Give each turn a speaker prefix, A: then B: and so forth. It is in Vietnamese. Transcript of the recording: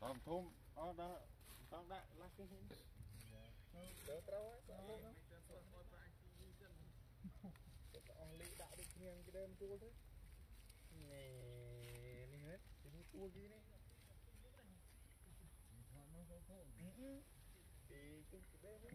A: Tạm thôn ở ờ, đó. Tao đã lá cái hình đỡ trâu ấy tao ông lý đã được nghiêng cái đêm tua thế nè đi hết thì đi chua gì nè, thì cũng cái đêm